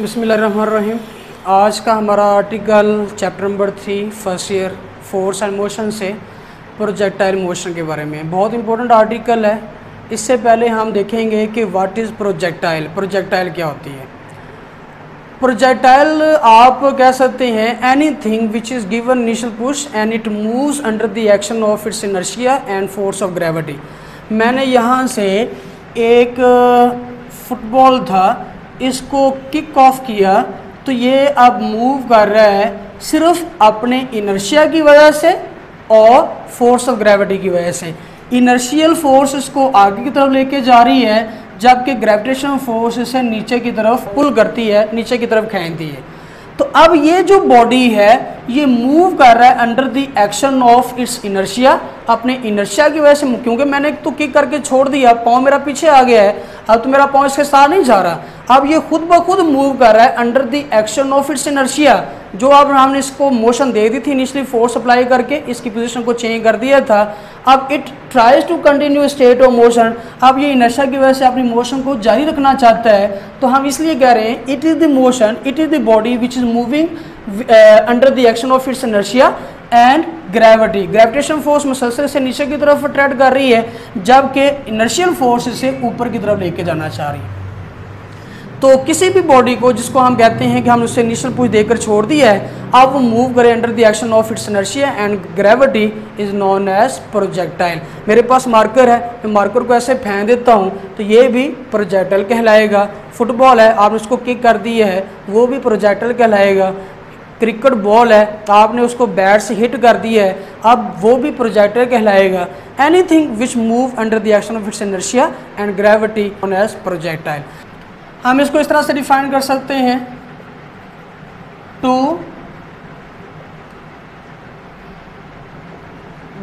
बिसमीम आज का हमारा article chapter number three, first year, force and motion से प्रोजेक्टाइल मोशन के बारे में। बहुत इंपॉर्टेंट आर्टिकल है। इससे पहले हम देखेंगे कि व्हाट इज़ प्रोजेक्टाइल प्रोजेक्टाइल क्या होती है? प्रोजेक्टाइल आप कह सकते हैं anything which is given initial push and it moves under the action of its inertia and force of gravity मैंने यहाँ से एक फुटबॉल था, इसको किक ऑफ़ किया तो ये अब मूव कर रहा है सिर्फ़ अपने इनर्शिया की वजह से और फोर्स ऑफ़ ग्रेविटी की वजह से। इनर्शियल फोर्स इसको आगे की तरफ़ लेके जा रही है, जबकि ग्रेविटेशन फोर्स इसे नीचे की तरफ़ पुल करती है, नीचे की तरफ़ खींचती है। तो अब ये जो बॉडी है, ये मूव कर रहा है under the action of its inertia अपने इनर्शिया की वजह से क्योंकि मैंने तो किक करके छोड़ दिया, पाँव मेरा पीछे आ गया है, अब तो मेरा पाँव इसके साथ नहीं जा रहा। अब ये खुद ब खुद मूव कर रहा है under the action of its inertia जो अब हमने इसको मोशन दे दी थी इनिशली फोर्स अप्लाई करके, इसकी पोजिशन को चेंज कर दिया था। अब it tries to continue state of motion अब ये इनर्शिया की वजह से अपनी मोशन को जारी रखना चाहता है तो हम इसलिए कह रहे हैं it is the motion it is the body which is moving under the action of its inertia and gravity gravitation force मुसलसल से नीचे की तरफ़ अट्रैक्ट कर रही है, जबकि इनर्शियल फोर्स इसे ऊपर की तरफ़ लेके जाना चाह रही है। तो किसी भी बॉडी को जिसको हम कहते हैं कि हमने उसे इनिशियल पुश देकर छोड़ दिया है, अब वो मूव करे under the action of its inertia and gravity is known as projectile मेरे पास मार्कर है, मैं मार्कर को ऐसे फेंक देता हूँ तो ये भी प्रोजेक्टाइल कहलाएगा। फुटबॉल है, आपने उसको किक कर दिया है, वो भी प्रोजेक्टाइल कहलाएगा। क्रिकेट बॉल है तो आपने उसको बैट से हिट कर दिया है, अब वो भी प्रोजेक्टर कहलाएगा। Anything which move under the action of its inertia and gravity known as projectile हम इसको इस तरह से डिफाइन कर सकते हैं. Two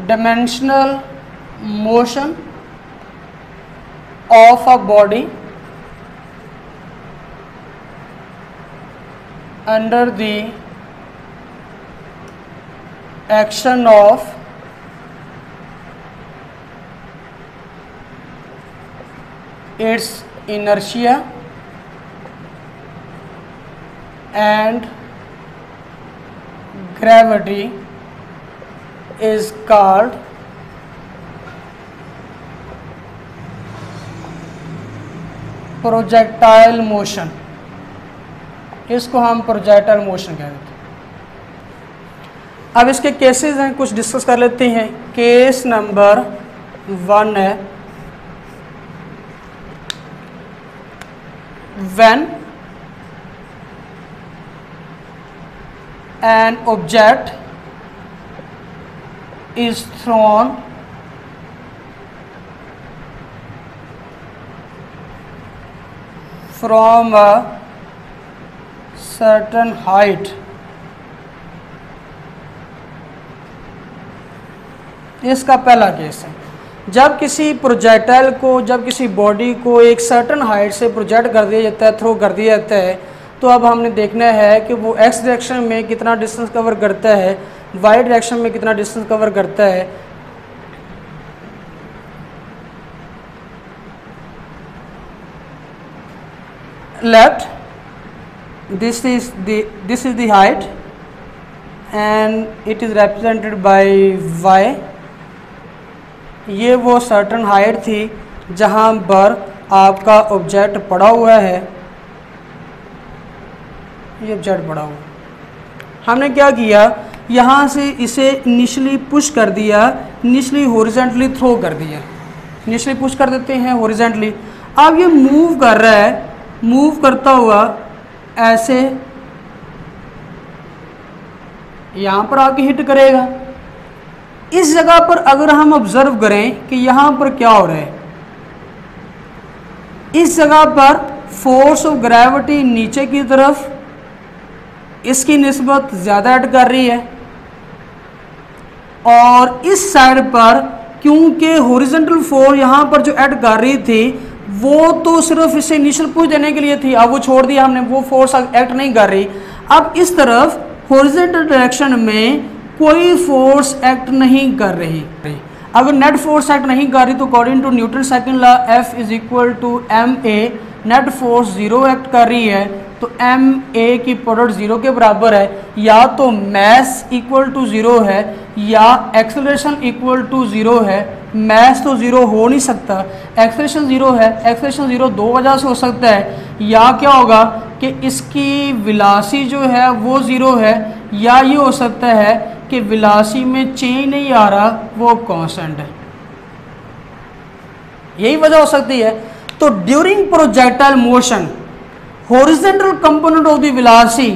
dimensional motion of a body under the action of its inertia and gravity is called projectile motion इसको हम प्रोजेक्टाइल मोशन कहते हैं। अब इसके केसेस हैं, कुछ डिस्कस कर लेते हैं। केस नंबर वन है। When an object is thrown from a certain height. इसका पहला केस है। जब किसी प्रोजेक्टाइल को, जब किसी बॉडी को एक सर्टन हाइट से प्रोजेक्ट कर दिया जाता है थ्रो कर दिया जाता है तो अब हमने देखना है कि वो एक्स डायरेक्शन में कितना डिस्टेंस कवर करता है वाई डायरेक्शन में कितना डिस्टेंस कवर करता है। Left this is this is the height and it is represented by Y ये वो सर्टन हाइट थी जहाँ पर आपका ऑब्जेक्ट पड़ा हुआ है। ये ऑब्जेक्ट पड़ा हुआ हमने क्या किया? यहाँ से इसे निचली पुश कर दिया निचली हॉरिजेंटली थ्रो कर दिया। निचली पुश कर देते हैं हॉरिजेंटली अब ये मूव कर रहा है मूव करता हुआ ऐसे यहाँ पर आके हिट करेगा। इस जगह पर अगर हम ऑब्ज़र्व करें कि यहाँ पर क्या हो रहा है। इस जगह पर फोर्स ऑफ़ ग्रेविटी नीचे की तरफ़ इसकी नस्बत ज़्यादा ऐड कर रही है। और इस साइड पर, क्योंकि हॉरिजेंटल फोर्स यहाँ पर जो ऐड कर रही थी, वो तो सिर्फ़ इसे इनिशियल पुश देने के लिए थी। अब वो छोड़ दिया हमने, वो फोर्स एक्ट नहीं कर रही। अब इस तरफ़ हॉरिजेंटल डायरेक्शन में कोई फोर्स एक्ट नहीं कर रही। अगर नेट फोर्स एक्ट नहीं कर रही तो according to Newton second law F is equal to M A net force zero act कर रही है। तो एम ए की प्रोडक्ट ज़ीरो के बराबर है, या तो मैस इक्वल टू ज़ीरो है, या एक्सलेशन इक्वल टू ज़ीरो है। मैस तो ज़ीरो हो नहीं सकता। एक्सलेशन ज़ीरो है। एक्सलेशन ज़ीरो दो वजह से हो सकता है। या क्या होगा कि इसकी विलासी जो है, वो ज़ीरो है। या ये हो सकता है कि विलासी में चेंज नहीं आ रहा, वो कॉन्सेंट है। यही वजह हो सकती है। तो during projectile motion horizontal component of the velocity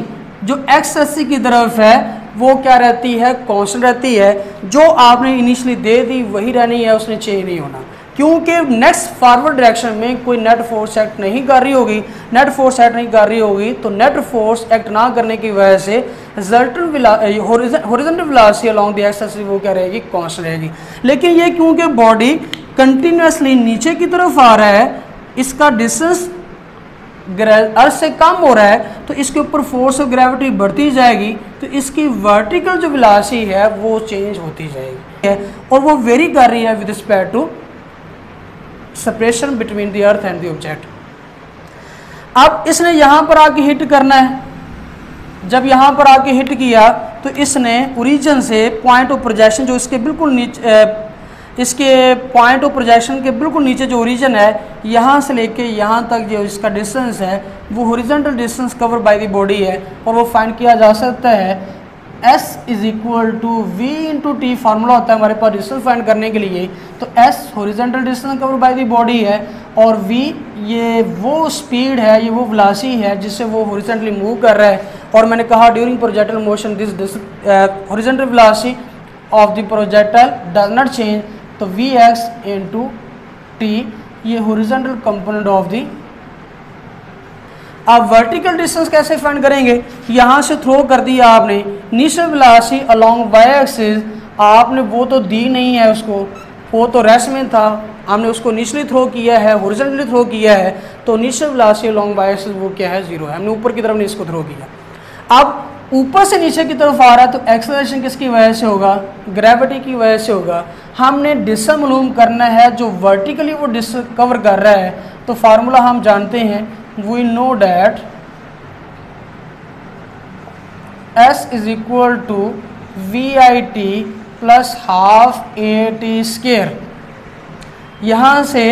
जो एक्स एक्सी की तरफ़ है, वो क्या रहती है? कॉन्स्टेंट रहती है। जो आपने इनिशियली दे दी, वही रहनी है, उसने चेंज नहीं होना। क्योंकि नेक्स्ट फॉरवर्ड डायरेक्शन में कोई नेट फोर्स एक्ट नहीं कर रही होगी। नेट फोर्स एक्ट नहीं कर रही होगी तो नेट फोर्स एक्ट ना करने की वजह से resultant horizontal velocity along the X वो क्या रहेगी? कॉन्स्टेंट रहेगी। लेकिन ये क्योंकि बॉडी कंटिन्यूसली नीचे की तरफ़ आ रहा है, इसका डिस्टेंस अर्थ से कम हो रहा है तो इसके ऊपर फोर्स ऑफ़ ग्रेविटी बढ़ती जाएगी तो इसकी वर्टिकल जो विलासी है, वो चेंज होती जाएगी। और वो वेरी कर रही है with respect to separation between the earth and the object अब इसने यहाँ पर आके हिट करना है। जब यहाँ पर आके हिट किया तो इसने ओरिजिन से पॉइंट ऑफ़ प्रोजेक्शन जो इसके बिल्कुल नीचे इसके पॉइंट ऑफ़ प्रोजेक्शन के बिल्कुल नीचे जो ओरिजन है, यहाँ से लेके यहाँ तक जो इसका डिस्टेंस है, वो horizontal distance cover by the body है और वो फाइंड किया जा सकता है। S is equal to V into T formula होता है हमारे पास डिस्टेंस फाइंड करने के लिए। तो S horizontal distance cover by the body है और V ये वो स्पीड है, ये वो वेलोसिटी है जिससे वो हॉरिजॉन्टली मूव कर रहा है। और मैंने कहा during projectile motion this horizontal velocity of the projectile does not change तो वी एक्स इंटू टी ये हॉरिजॉन्टल कंपोनेंट ऑफ़ दी आप वर्टिकल डिस्टेंस कैसे फाइंड करेंगे? यहाँ से थ्रो कर दिया आपने। नीचे विलासी अलोंग वाई एक्सिस आपने वो तो दी नहीं है उसको। वो तो रेस्ट में था। हमने उसको निचली थ्रो किया है हॉरिजॉन्टली थ्रो किया है। तो नीचे विलासी वाई एक्सिस वो क्या है? ज़ीरो है। हमने ऊपर की तरफ़ ने इसको थ्रो किया। अब ऊपर से नीचे की तरफ़ आ रहा है तो एक्सलेशन किसकी वजह से होगा? ग्रेविटी की वजह से होगा। हमने डिस्सा मालूम करना है, जो वर्टिकली वो डिस कवर कर रहा है तो फार्मूला हम जानते हैं we know that S is equal to V I T plus half A T square यहाँ से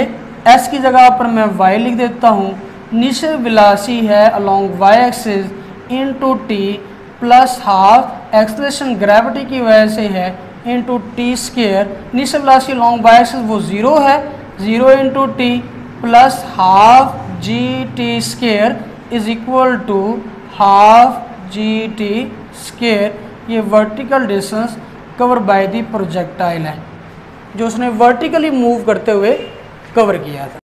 एस की जगह पर मैं वाई लिख देता हूँ। नीचे विलासी है along Y axis into T plus half acceleration gravity की वजह से है। इंटू टी स्केयर नीचे वेलोसिटी लॉन्ग बाय वो ज़ीरो है zero into T plus half G T square is equal to half G T square ये vertical distance cover by the projectile है, जो उसने वर्टिकली मूव करते हुए कवर किया था।